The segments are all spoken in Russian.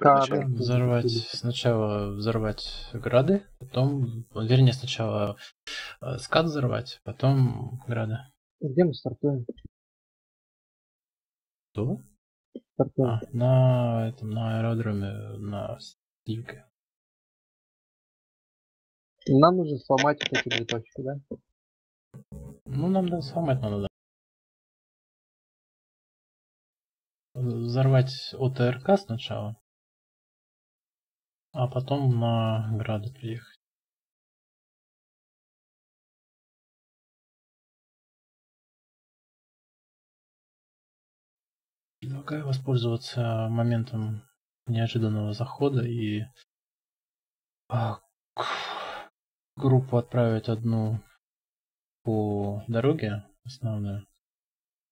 да. Взорвать Или- сначала взорвать грады, потом, вернее, сначала э, скат взорвать, потом грады. Где мы стартуем? Что? Стартуем. А, на этом, на аэродроме, на юге. Нам нужно сломать вот эти две точки, да? Ну, нам да, сломать надо, да. Взорвать ОТРК сначала, а потом на грады приехать. Предлагаю воспользоваться моментом неожиданного захода и а, группу отправить одну по дороге основную,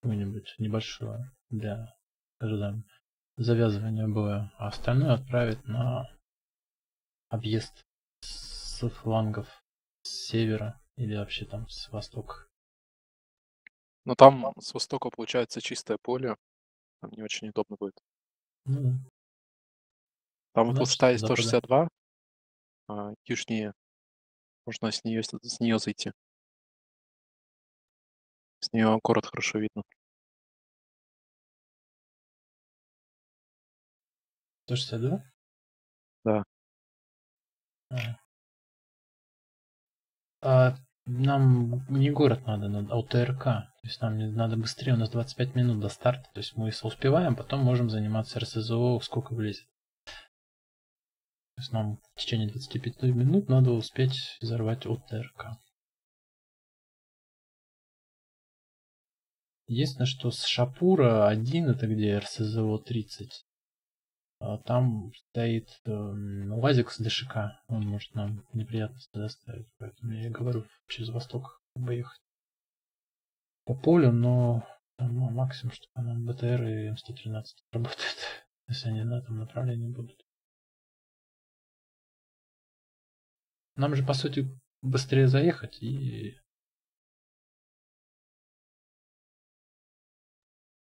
какую-нибудь небольшую для ожидаем завязывания боя, а остальное отправить на объезд с флангов с севера или вообще там с востока. Но там с востока получается чистое поле. Там не очень удобно будет. Ну, да. Там вот Значит, высота есть запада. 162, а южнее. Можно с нее, с нее зайти. С нее город хорошо видно. 162? Да. А. А, нам не город надо, надо ОТРК. То есть нам надо быстрее, у нас 25 минут до старта. То есть мы успеваем, потом можем заниматься РСЗО, сколько влезет. То есть нам в течение 25 минут надо успеть взорвать ОТРК. Единственное, что с Шапура 1, это где РСЗО 30, а там стоит эм, УАЗик с ДШК. Он может нам неприятности доставить. Поэтому я и говорю, через восток поехать по полю, но там, ну, максимум, что нам БТР и М113 работает, если они на этом направлении будут. Нам же, по сути, быстрее заехать и...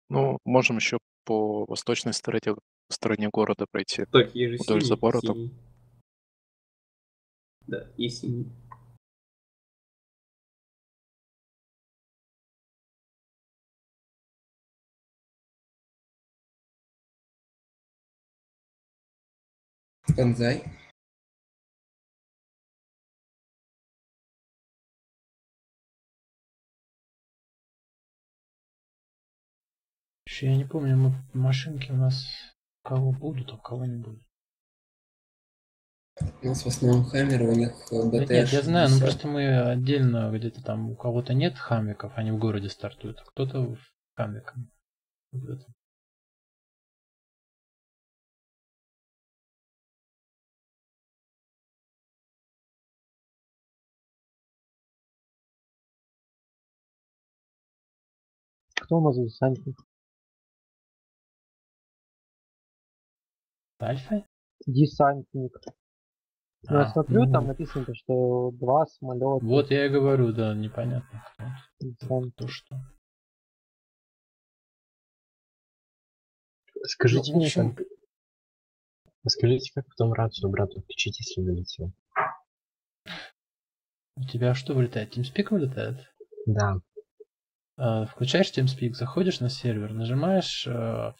Ну, можем еще по восточной стороне, стороне города пройти. Так, есть же Вдоль синий, забора там. синий. Да, есть синий. Бонзай. Еще я не помню, мы машинки у нас кого будут, а у кого не будут. У нас в основном Хаммер, у них э, Да БТР. нет, я знаю, ну 60. просто мы отдельно где-то там, у кого-то нет хамиков, они в городе стартуют, а кто-то в хамиком. Вот это. Кто у нас десантник? Альфа? Десантник. Ну, я А, смотрю, ну, там написано, то, что два самолета. Вот я и говорю, да, непонятно кто. десант. То что. Скажите Ну, общем- как... Скажите, как потом рацию брату включить, если вылетел? У тебя что вылетает? TeamSpeak вылетает? Да. Э, Включаешь TeamSpeak, заходишь на сервер, нажимаешь э,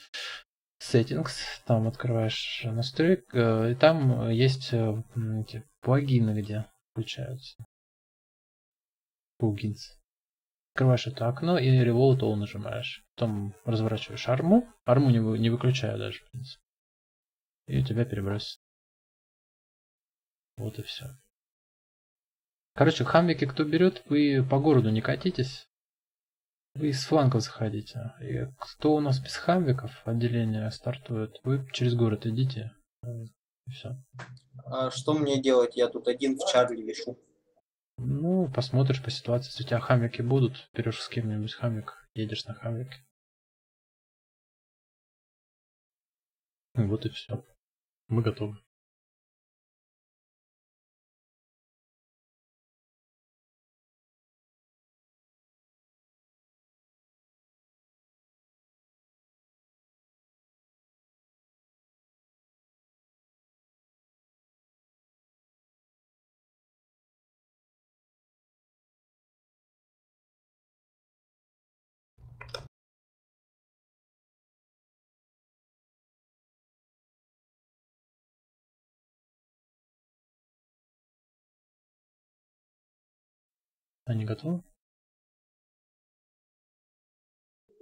Settings, там открываешь настройки, э, и там есть э, эти плагины, где включаются. Plugins. Открываешь это окно и Revolt All нажимаешь. Потом разворачиваешь арму. Арму не, вы- не выключаю даже, в принципе. И у тебя перебросится. Вот и все. Короче, хамвики кто берет, вы по городу не катитесь. Вы из флангов заходите. И кто у нас без хамвиков отделение стартует, вы через город идите. И все. А что мне делать? Я тут один в Чарли вишу. Ну, посмотришь по ситуации. Если у тебя хамвики будут, берешь с кем-нибудь хамвик, едешь на хамвике. Вот и все. Мы готовы. Они готовы?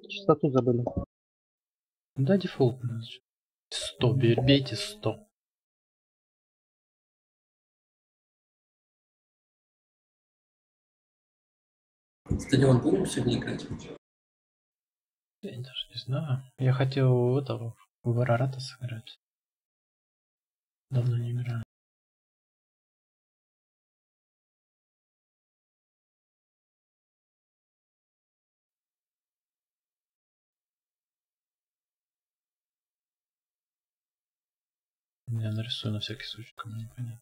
Частоту забыли. Да, дефолт. 100, бей- бейте 100. Стадион будем сегодня играть? Я даже не знаю. Я хотел этого в Арарата сыграть. Давно не играю. Я нарисую на всякий случай, кому непонятно.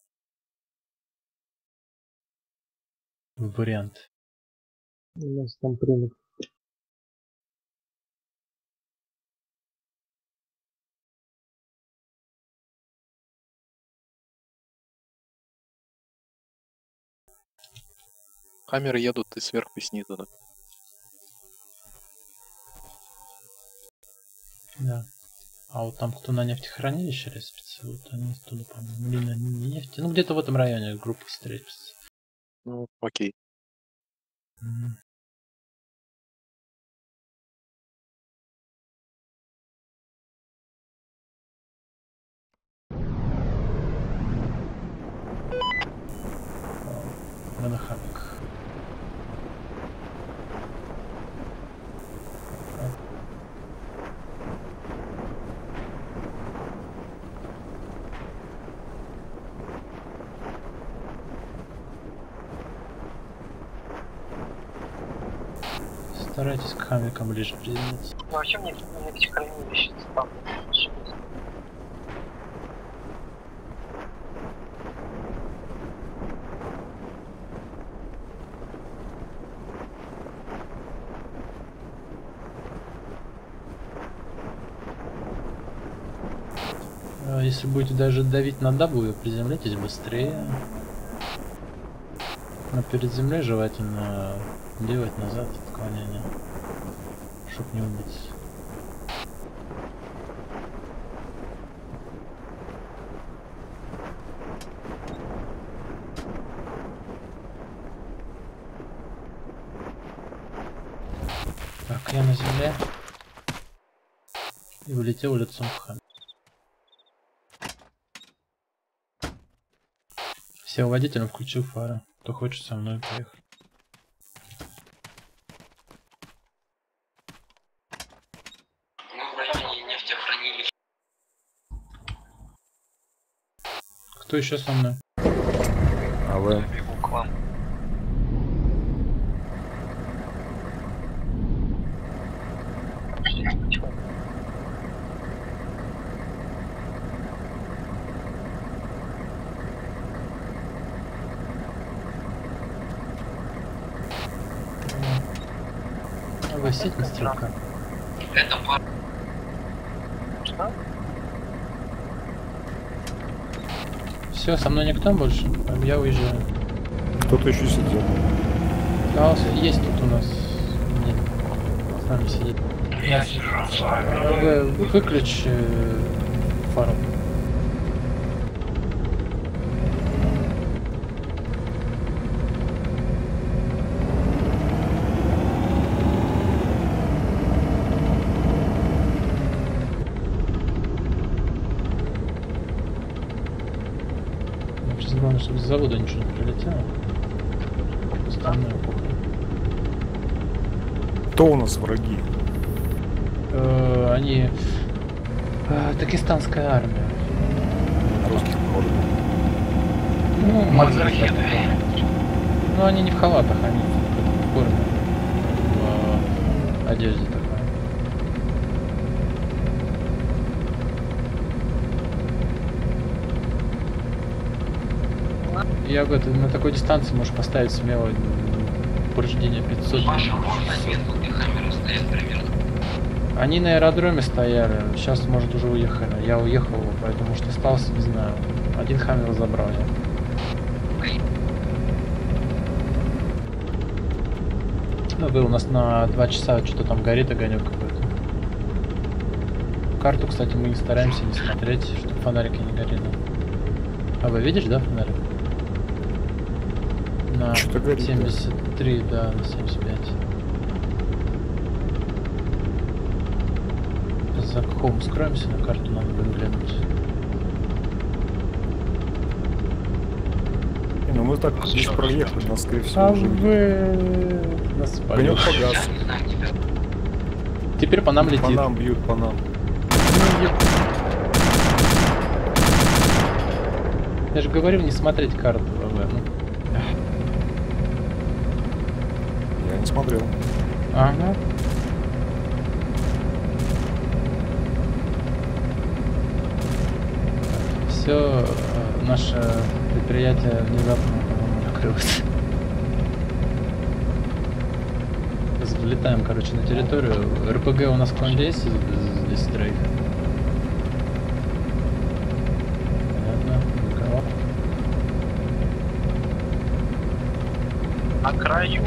Вариант. У нас там примут. Хаммеры едут и сверху, и снизу, да? Да. А вот там кто на нефтехранилище респится, вот они оттуда, по-моему, или на нефти. Ну, где-то в этом районе группа встретится. Ну, окей. Мгм. Надо Старайтесь к хамикам ближе приземлиться. Ну, вообще мне психохранилище ставлю. А Если будете даже давить на W, приземляйтесь быстрее. Но перед землей желательно делать назад отклонение, чтоб не убить. Так, я на земле. И улетел лицом в хам. Сел водителем, включил фары. Кто хочет со мной поехать. Кто еще со мной? А вы сеть стрелка? Это пара. Все, со мной никто больше? Я уезжаю. Кто-то еще сидел. А, с- есть тут у нас. Нет. С нами сидит. Вы, выключи э, фару. Сейчас главное, чтобы с завода ничего не прилетело. Остальное похуй. Кто у нас враги? Э, они... э, Дагестанская армия. Русских народов. Ну, маджахеды. Ну, они не в халатах, они в форме. В одежде такой. Я говорю, ты на такой дистанции можешь поставить смело м, повреждение 500. Маша, можно метку, где хаммеры стоят примерно. Они на аэродроме стояли, сейчас, может, уже уехали. Я уехал, поэтому что остался, не знаю. Один хаммер забрал я. Ну, был у нас на два часа, что-то там горит огонек какой-то. Карту, кстати, мы не стараемся не смотреть, чтобы фонарики не горели. А вы видишь, да, фонарик? На Что-то горит, да. 73 73, да, на 75. Сейчас за Хом скроемся, на карту надо будет глянуть. Не, Ну мы так здесь проехали, нас, скорее всего, А уже вы... Нас спалили. погас. Я. Теперь по нам По летит. нам бьют, по нам. Я же говорил не смотреть карту. ВВ, ну. Я не смотрел. Ага. Все, наше предприятие внезапно, по-моему, накрылось. Влетаем, короче, на территорию. РПГ у нас кто-нибудь есть здесь. На краю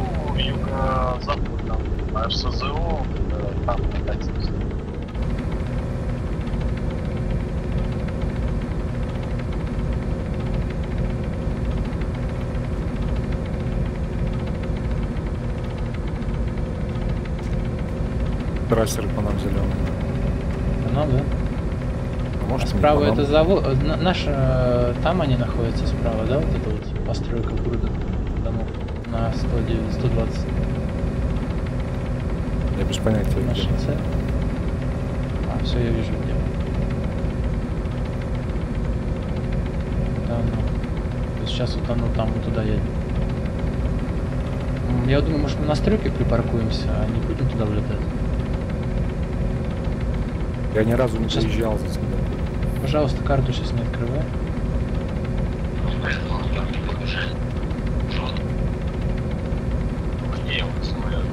РСЗО, э, там опять Трассеры по нам зеленые. Ну да. А может, А справа это завод. Наша. Там они находятся справа, да? Вот эта вот постройка груда домов на 109, 120. Я без понятия. Наша где. цель. А, все, я вижу где. Да, ну. Сейчас вот оно там вот туда едет. М, Я думаю, может мы на стройке припаркуемся, а не будем туда влетать. Я ни разу не Сейчас- заезжал за тебя. Пожалуйста, карту сейчас не открывай. Поэтому парни побежали. Жестко. где он самолет.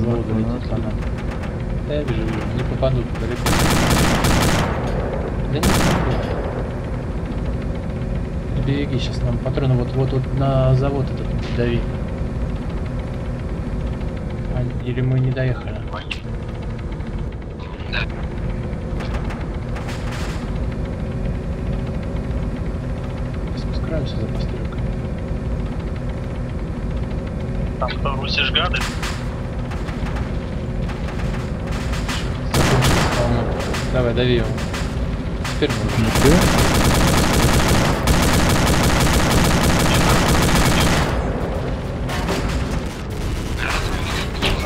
С завода летит по нам. Да я вижу. Не попадут далеко. Да не попадут. Береги, сейчас нам патроны вот, вот, вот на завод этот дави. А, или мы не доехали? Да. Спускаемся за постройкой. Там кто, русишь гады? Закончилось, по-моему. Давай, дави его. Теперь можно.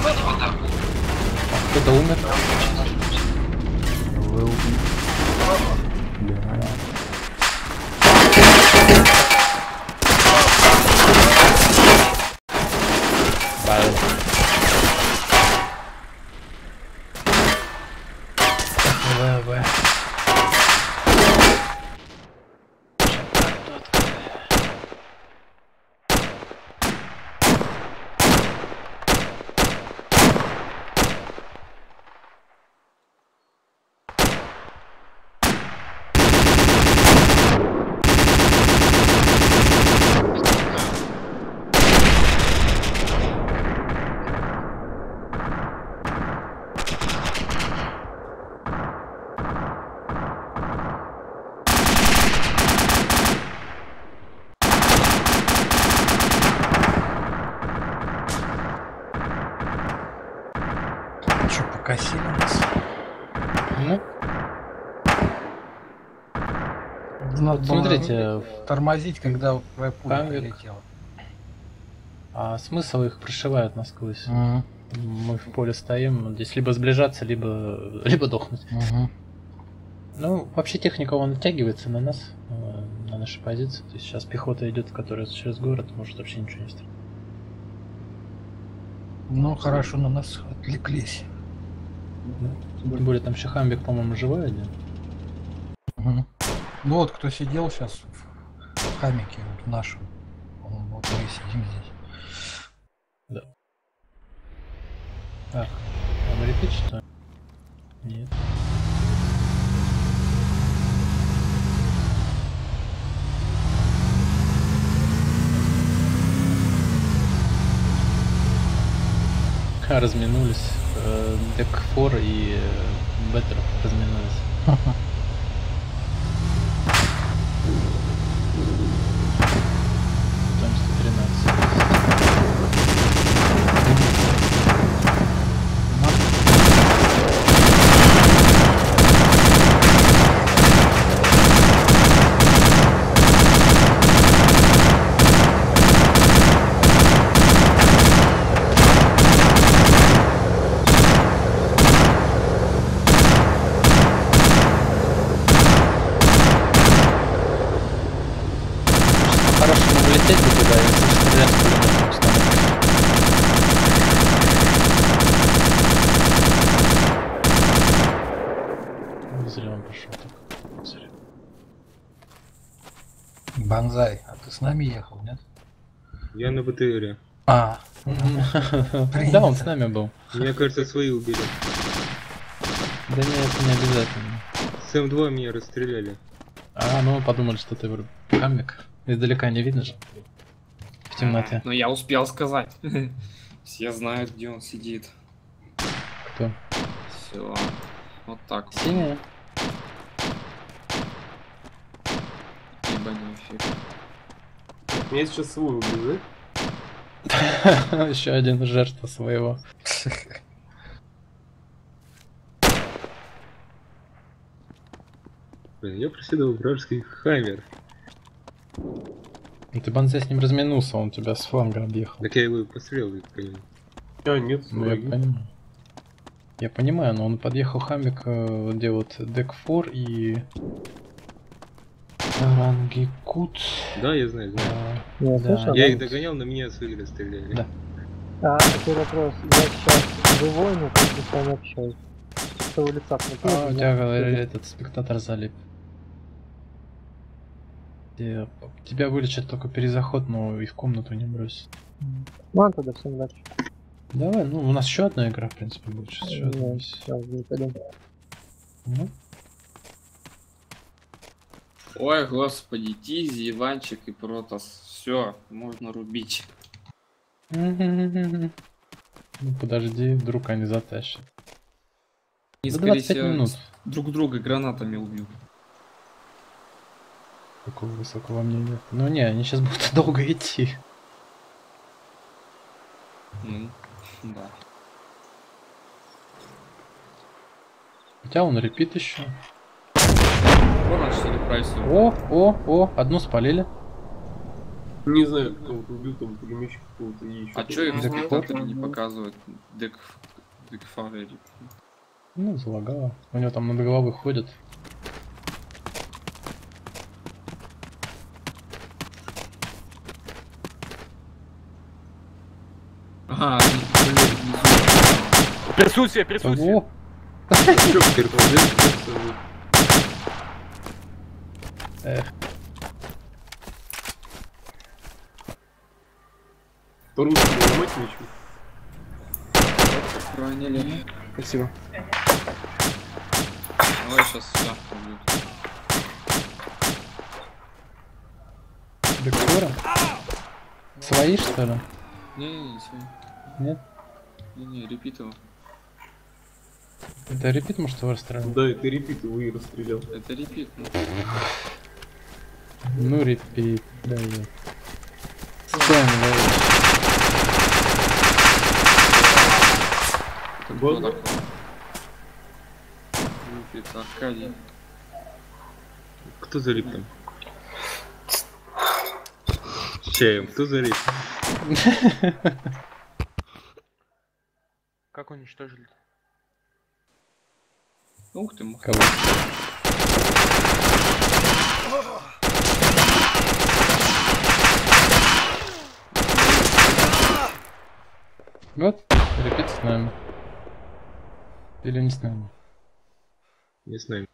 В атаку. Кто-то умер. Правильно. ВВ. Что, покосили нас? Ну, Было смотрите, тормозить, когда пуля прилетела. а смысл их прошивают насквозь. Мгм, Мы в поле стоим, здесь либо сближаться, либо, либо дохнуть. мгм. Ну, вообще техника он оттягивается на нас, э, на наши позиции. То есть сейчас пехота идет, которая через город, может вообще ничего не стрелять. Ну, хорошо, на нас отвлеклись. Тем более там еще Хамбик, по-моему, живой один. Мгм. Ну вот, кто сидел сейчас в хамике, вот в нашем. Он- Вот мы сидим здесь. Так, он летит что? Нет. Разминулись. Э, Декфор и э, Беттер разминулись. Там 113. лететь бы туда и стрелять с пулеметом снова. Зря он пошел так. Зря. Банзай, а ты с нами ехал, нет? Я на БТРе. А, Да, он с нами был. Мне кажется, свои убили. Да нет, это не обязательно. С М2 меня расстреляли. А, ну подумали, что ты хамик. Издалека не видно же. В темноте. Но я успел сказать. Все знают, где он сидит. Кто? Все. Вот так. Синяя? Эффект. Меня сейчас свой убил, Еще один жертва своего. Блин, я преследовал вражеский хаммер. Ну, Ты банзай с ним разминулся, он тебя с фланга объехал. Так я его и пострелял, по нему. А, нет, ну, я понимаю. Я понимаю, но он подъехал хамик, где вот Дек 4 и Рангикут. Да, я знаю, знаю. Я да. слышал, Я да. их догонял, на меня свои расстреляли. Да. А, такой вопрос. Я сейчас живой, но как бы с вами общаюсь. С того лица А, у тебя, говорили, этот спектатор залип. Те- Тебя вылечат только перезаход, но и в комнату не бросит. Ладно, тогда всем удачи. Давай, ну у нас еще одна игра, в принципе, будет сейчас. Еще одна Ну, сейчас один. Ну, Ой, господи, Тизи, Иванчик и Протас. Все, можно рубить. Ну подожди, вдруг они затащат. И, За скорее 25 всего, минут. друг друга гранатами убьют. Такого высокого мнения. Ну не, они сейчас будут долго идти. Ну, да. Хотя он репит еще. Вот он что ли прайсу. О, о, о, одну спалили. Не знаю, кто вот убил там пулеметчик какого-то и еще. А чё их спектаторе не показывают? Дек... Декфаре. Ну, залагало. У него там над головой блин, внизу. Присутствие, присутствие. О, эх, По-русски ломать ничего. Ранили. Спасибо. Давай сейчас все убьют. Декора? Свои, что ли? Не-не-не, всё. Нет? Не-не, репит его. Это репит, может, его расстрелял? Да, это репит его и расстрелял. Это репит. ну. Ну, репит, да, да. Это кто такой? Репит, Аркадий. Кто залип там? С чаем, кто залип? Как уничтожили? Ух ты, мах. Вот, репит с нами. Или не с нами? Не знаю.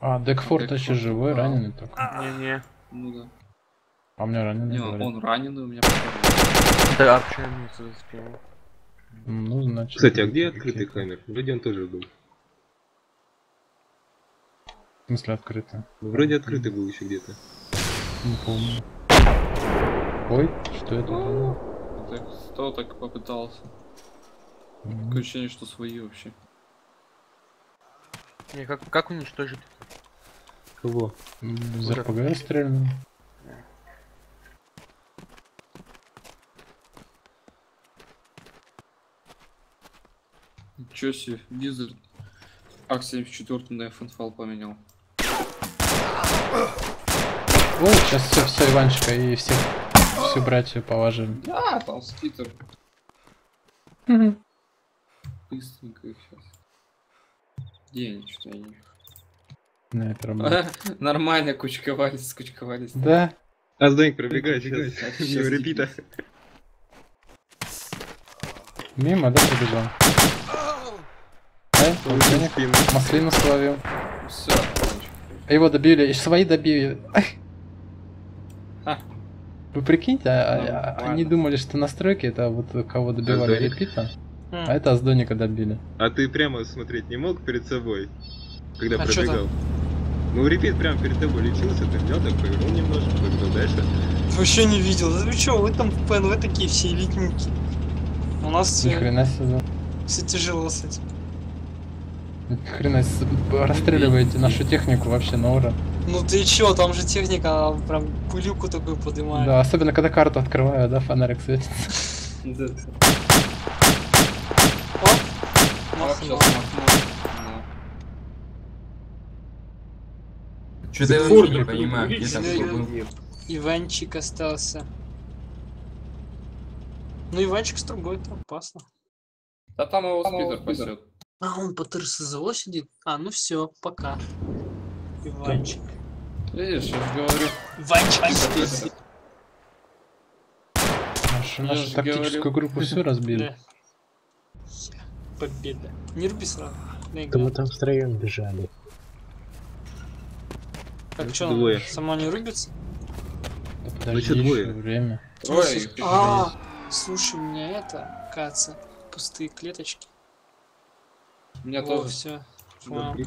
А, Декфорд еще Декфорд, живой, да. раненый только. Не-не. Ну да. А у меня раненый Не, говорит. он раненый у меня показывает. Да, а почему не? М, Ну, значит... Кстати, а где открытый камер? Вроде он тоже был. В смысле открытый? Ну, Вроде открытый был еще где-то. Не помню. Ой, что это было? Так, кто так попытался? М, Такое ощущение, что свои вообще. Не, как, как уничтожили? Кого? Из РПГ стрельнул. Ничего себе, Blizzard АК-74 на FNFL поменял. Ой, сейчас все, все, Иванчика и всех, всю братью положили. Да, там скитер. Быстренько их сейчас. Где они? Что они? На это работает. Нормально кучковались, скучковались. Да. А Сдоник пробегает Сейчас сейчас. Мимо репита. Мимо, да, побежал? Спину. Маслину словил. Все, Его добили, и свои добили. Вы прикиньте, а- а- Нормально. они думали, что настройки это вот кого добивали Аздоник? репита, М. а это Аздоника добили. А ты прямо смотреть не мог перед собой, когда А пробегал? Ну, репит прямо перед тобой лечился, ты взял, так повернул немножко, побежал дальше. Вообще не видел. Да вы чё, вы там в ПНВ такие все элитники. У нас Ни все, хрена себе. все тяжело с этим. Хрена себе. Расстреливаете нашу технику вообще на ура. Ну ты чё, там же техника, она прям пылюку такую поднимает. Да, особенно когда карту открываю, да, фонарик светится. Что-то я вообще не понимаю, где там. Иванчик остался. Ну, Иванчик с другой, это опасно. Да там его спидер пасет. А, он по ТРСЗО сидит? А, ну все, пока. Иванчик. Видишь, я же говорю. Иванчик. Нашу, нашу тактическую говорю. группу всю разбили. Да. Победа. Не руби сразу. Да, мы там втроем бежали. Так что, Двое. сама не рубится? Да Ну подожди чё, двое? время. Их А, слушай, у меня это, кажется, пустые клеточки. У меня О, тоже. все. Без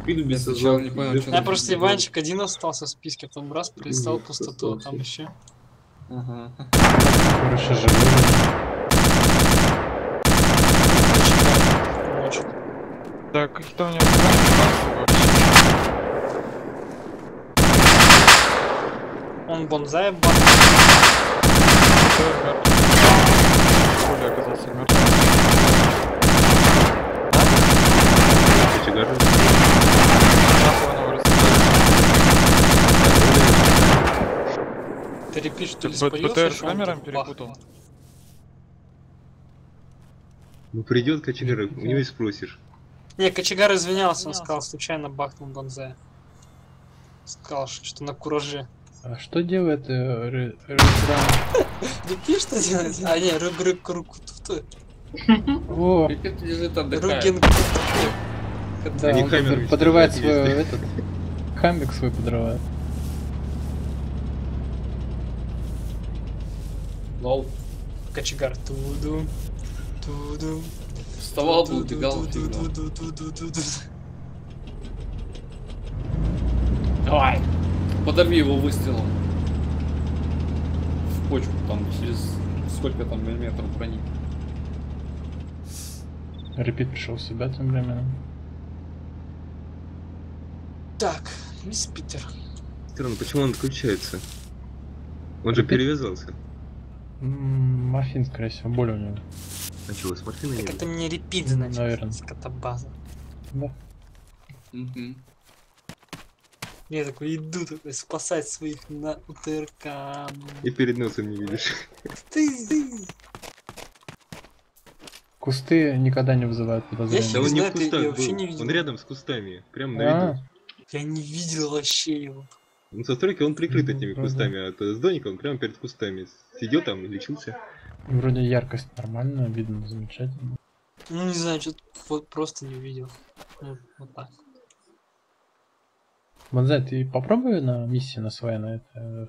не понял, без- меня просто Иванчик один остался в списке, потом раз перестал Мгм, пустоту, а там еще. Ага. Короче, живой. Так, какие-то у него. Он бонзай? Коля оказался мертв. Кочегарный. Нахуй его расстреляли. Ты репишь, Ты БТР с камером перепутал? Ну, придет кочегар, у него и спросишь. Не, кочегар извинялся, он сказал, случайно бахнул бонзай. Сказал, что что на кураже. А что делает э, Рыдран? Репиш что делать? А, не, рык рык руку тут. О, Репит лежит отдыхает. Ругин да, Они он подрывает свой этот хамбик свой подрывает. Лол. Кочегар. Туду. Туду. Вставал бы, убегал. Давай. Подорви его выстрелом. В почку там через сколько там миллиметров брони. Репит пришел в себя тем временем. Так, мисс Питер. Странно, почему он отключается? Он же перевязался. Морфин, скорее всего, боль у него. А морфиной не Так это было? не репит, значит. Наверно. Скотобаза. Да. Мгм. Я такой иду такой спасать своих на УТРК. И перед носом не видишь. Ты, ты. Кусты никогда не вызывают Да подозрения. он не знаю, в я кустах вообще был, не видел. он рядом с кустами, прям на А, виду. Я не видел вообще его. Ну, со стройки он прикрыт Мгм, этими кустами, а то с Доника он прямо перед кустами. Сидел там и лечился. вроде яркость нормальная, видно замечательно. Ну не знаю, что вот просто не увидел. Вот, вот так. Бонзай, ты попробуй на миссии на своей, на это, э,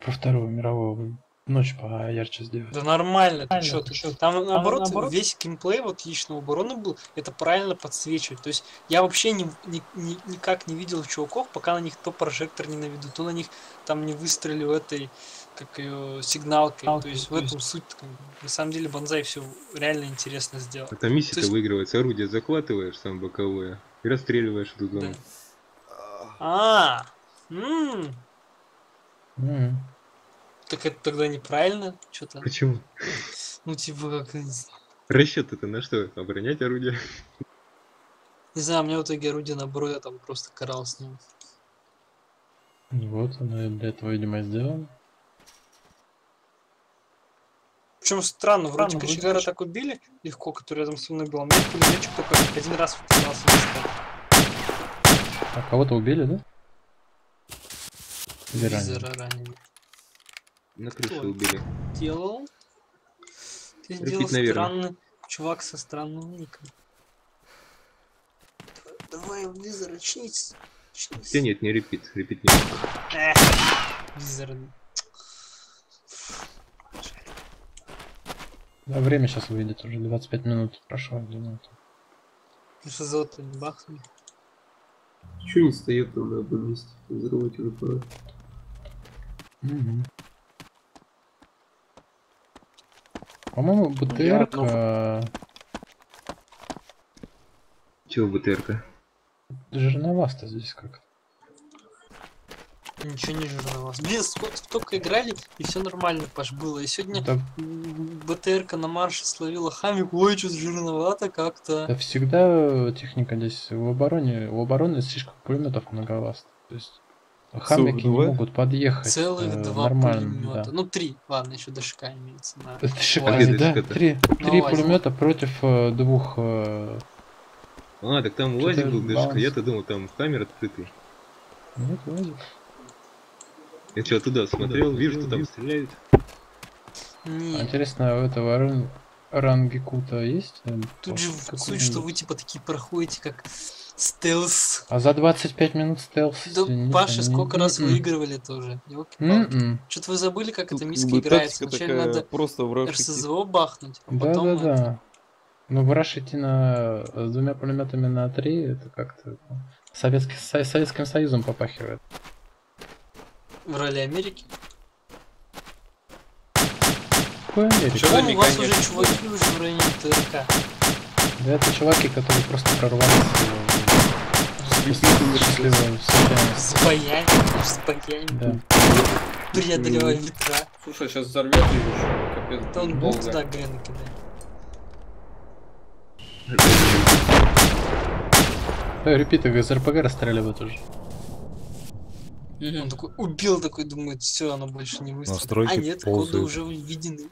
про вторую мировую ночь поярче сделать. Да нормально, ты чё, ты ты Там наоборот, весь геймплей вот личного обороны был, это правильно подсвечивать. То есть я вообще не, ни- ни- никак не видел чуваков, пока на них то прожектор не наведу, то на них там не выстрелю этой, как ее, сигналкой. То есть в этом суть. На самом деле Бонзай все реально интересно сделал. А там миссия-то То есть- выигрывается, орудие захватываешь, сам боковое, и расстреливаешь эту зону. Да. А, М, так это тогда неправильно, что-то. Почему? Ну типа как Расчет это на что? Оборонять орудие? Не знаю, у меня в итоге орудие наоборот, я там просто карал с ним. Вот, оно и для этого, видимо, сделано. Причем странно, вроде Странно, вроде кочегара так убили легко, который рядом со мной был, а мне пулеметчик только один раз попался в. А кого-то убили, да? Или ранили? На крыше убили. Делал. Ты Репит, сделал наверное. странный чувак со странным ником. Давай, Визор, очнись. очнись. Хотя нет, не репит. Репит не Эх, Визор. Да, время сейчас выйдет уже 25 минут. Прошло думаю. Ну что золото не бахнули. Чего не стоят там на одном месте? Взрывать уже пора. Мгм. По-моему, Ну, я БТР одну- Чего БТРка? жирновато здесь как. Ничего не жирновато. Блин, сколько только играли, и все нормально, Паш, было. И сегодня Да, БТРка на марше словила хамик, ой, что жирновато как-то. да всегда техника здесь в обороне, у обороны слишком пулеметов многовато. То есть хамики не могут подъехать Целых э, два нормально. пулемета. Да. Ну, три. Ладно, еще ДШК имеется. На... Это шикарно, где да? Три, На три УАЗе. пулемета против э, двух. э, А, так там Что-то УАЗик был баланс. Я-то думал, там камера открытый. Нет, УАЗик. Я что, туда смотрел, вижу, что там стреляют. А Не, Интересно, у этого ран- рангикута есть? э, тут же суть, что вы типа такие проходите, как стелс. А за 25 минут стелс. Да, извините, Паша, не- сколько раз выигрывали тоже. М-м. Что-то вы забыли, как это Тут миски как бы играется. Вначале надо просто в. РСЗО бахнуть, а Да, потом... да, да. Ну, в идти на, с двумя пулеметами на три, это как-то ну, Советский, Со- Советским Союзом попахивает. В роли Америки. Какой Америка? Чё за По-моему, у вас уже чуваки уже в районе ТРК. Да это чуваки, которые просто прорвались э. С баями, с баями. Да. Преодолевая ветра. Слушай, сейчас взорвет его, капец. Да он долго. бог туда грены кидает. Да, репит, из РПГ расстреливают уже. Он такой убил, такой думает, все, оно больше не выстрелит. Настройки А нет, коды ползают. уже введены.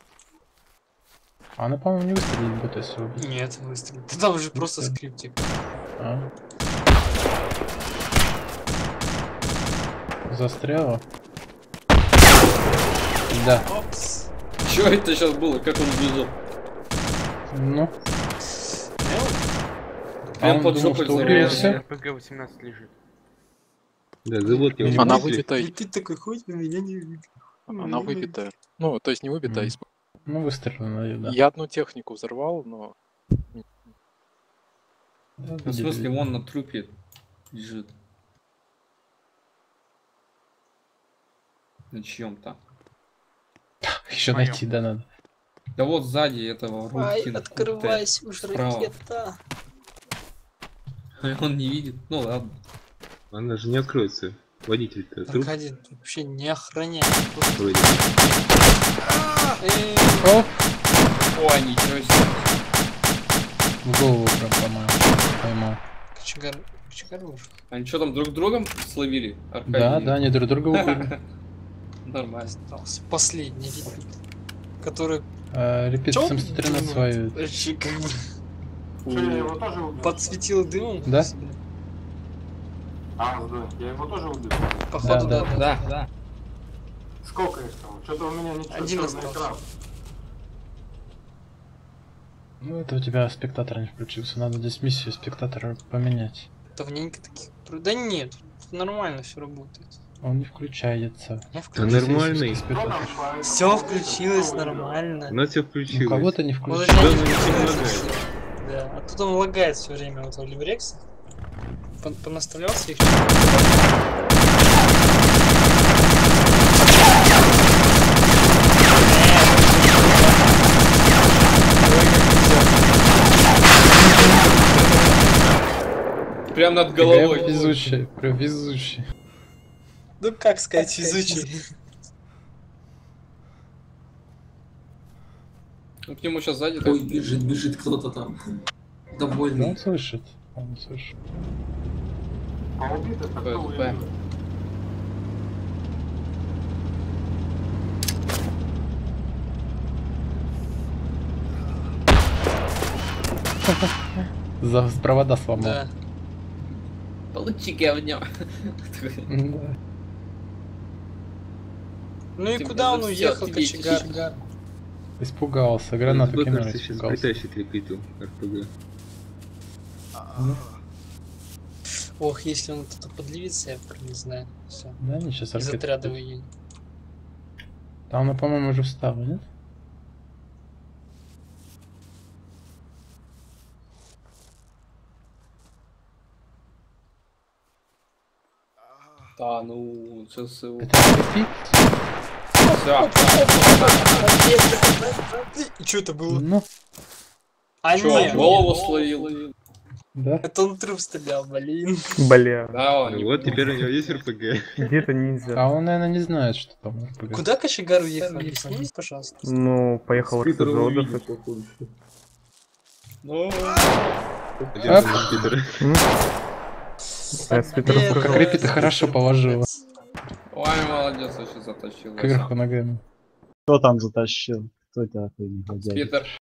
А она, по-моему, не выстрелит будет, если убить. Нет, выстрелит. Да Там уже просто Всё. скриптик. А? Застряла? Да. Опс. Чё это сейчас было? Как он бежал? Ну, а Прям он под думал, жопой что убился. РПГ-18 лежит. Да, завод не Она. И ты такой, хоть на меня не убил. Она выбитая. Ну, то есть не выбитая. Мгм. из- Ну, выстрелила, да. Я одну технику взорвал, но Да, Ну, в смысле, вон на трупе лежит. На чьем-то. Еще Моё. найти, да, надо. Да вот сзади этого Ай, Рукина. открывайся уже, Справа. ракета. Он не видит. Ну ладно. Она же не откроется. Водитель-то Аркадий ты вообще не охраняет. вроде. Эй, Оп! Ой, ничего себе. В голову прям поймал. поймал. кочегар, кочегар ушел. Они что там друг другом словили? Аркадий? Да, да, они друг друга убили. Нормально. Остался последний репит, который... А, Репит, Чё? смотри на свою. Подсветил дымом. Да? А, да, я его тоже убил. Походу, да, да. Да, да. Сколько их там? Что-то у меня ничего Один остался. экран. Ну, это у тебя спектатор не включился. Надо здесь миссию спектатора поменять. Давненько таких... Да нет, нормально все работает. Он не включается. Я Да включил. нормальный. Все включилось нормально. Нас все включилось. кого-то не включается. Да, ну, не не включилось. Да, а тут он лагает все время, вот. Пон- Понаставлялся их. Прям над Прям головой. везучий, прям везучий. Ну как сказать, везучий. Ну, к нему сейчас сзади. Ой, бежит, бежит кто-то там. Довольный. он слышит. Он слышит. А убит За провода сломал. Да. Получи говнё. Да. Ну и Ты куда ну он уехал, кочегар? Испугался, гранату кинули. Сейчас притащит репиту, РПГ. Ох, если он тут подливится, я прям не знаю. Все. Да, они сейчас Из отряда выедет. Там, ну, по-моему, уже встал, нет? Да, ну, репит? Всё. И что это было? Ну, А Чё, голову словил? Да. это он труп стрелял, блин. Бля, Да, он Ну не вот, теперь у него есть РПГ. где-то ниндзя. А он, наверное, не знает, что там РПГ. Куда кочегар уехал? Объясни, пожалуйста. Ну, поехал в Питер его РСЗО. увидит, походу. что. Ну, Один Оп. там Питер. А, с Питера Нет, Как слышал. репита хорошо положила. ой, молодец, вообще затащил. Кверху ногами. Кто там затащил? Кто это такой негодяй? Питер.